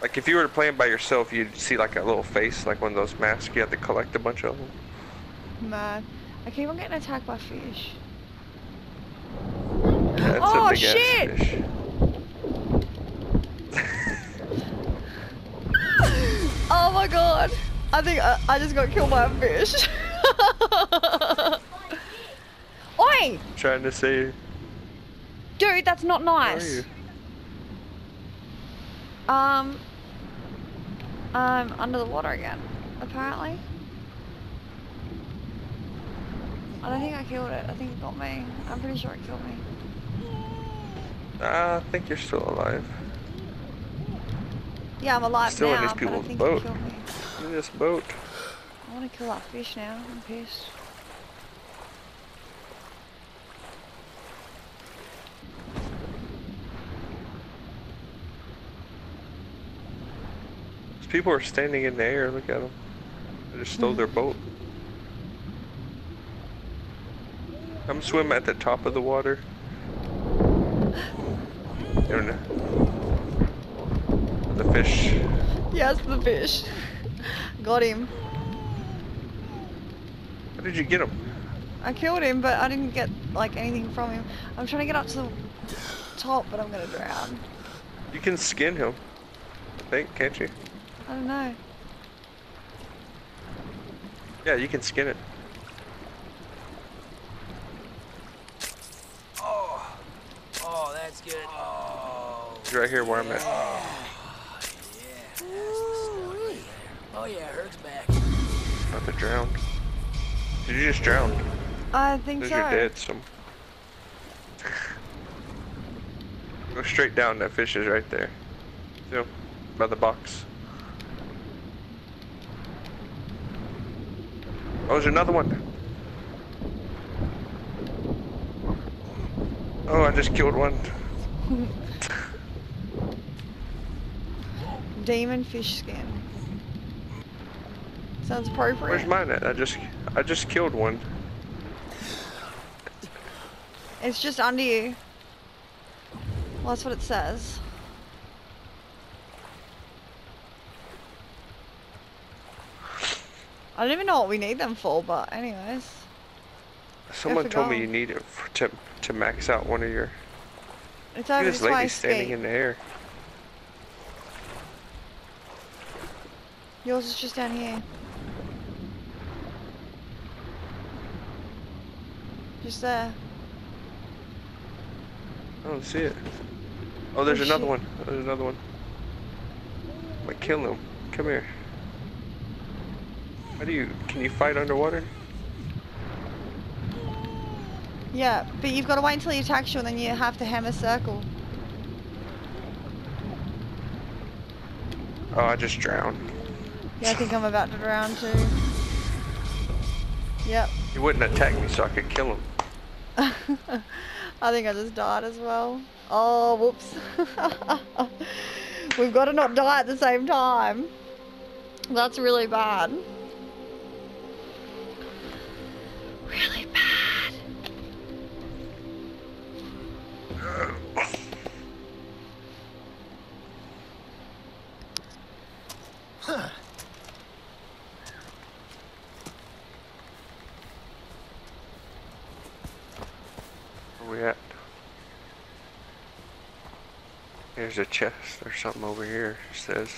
Like if you were playing by yourself, you'd see like a little face, like one of those masks. You have to collect a bunch of them. Man, I keep on getting attacked by fish. That's Oh, a big shit! fish. Oh my god! I think I, I just got killed by a fish. Oi! Trying to see. Dude, that's not nice. Um, I'm under the water again, apparently. I don't think I killed it. I think it got me. I'm pretty sure it killed me. Ah, I think you're still alive. Yeah, I'm alive Still in now, these but I people's think boat. it killed me. In this boat. I want to kill that fish now. I'm pissed. People are standing in the air. Look at them. They just stole their boat. I'm swimming at the top of the water. The fish. Yes, the fish. got him. How did you get him? I killed him, but I didn't get like anything from him. I'm trying to get up to the top, but I'm gonna drown. You can skin him. I think, can't you? I don't know. Yeah, you can skin it. Oh, oh, that's good. Oh, He's right here where I'm at. Oh, yeah, that's right. Oh yeah, it hurts back. About to drown. Did you just drown? I think There's so. your dead some. Go straight down, that fish is right there. See him? By the box. Oh, there's another one. Oh, I just killed one. Demon fish skin. Sounds appropriate. Where's mine at? I just, I just killed one. It's just under you. Well, that's what it says. I don't even know what we need them for, but anyways. Someone told me you need it for, to to max out one of your. It's over this lady standing in the air. Yours is just down here. Just there. I don't see it. Oh, there's Oh, another shit. one. There's another one. I'm gonna kill him. Come here. How do you? Can you fight underwater? Yeah, but you've got to wait until he attacks you and then you have to hammer circle. Oh, I just drowned. Yeah, I think I'm about to drown too. Yep. He wouldn't attack me, so I could kill him. I think I just died as well. Oh, whoops. We've got to not die at the same time. That's really bad. Where we at? There's a chest or something over here. It says.